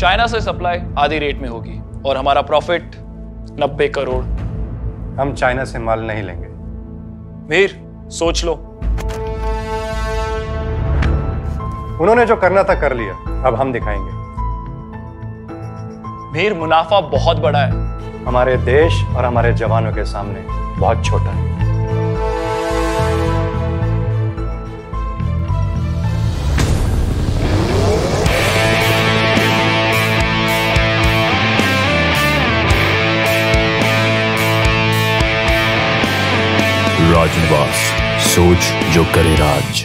China से supply आधी rate में होगी और हमारा प्रॉफिट नब्बे करोड़। हम चाइना से माल नहीं लेंगे। मीर सोच लो। उन्होंने जो करना था कर लिया अब हम दिखाएँगे। मीर मुनाफा बहुत बड़ा है। हमारे देश और हमारे जवानों के सामने बहुत छोटा है। राजनिवास सोच जो करे राज।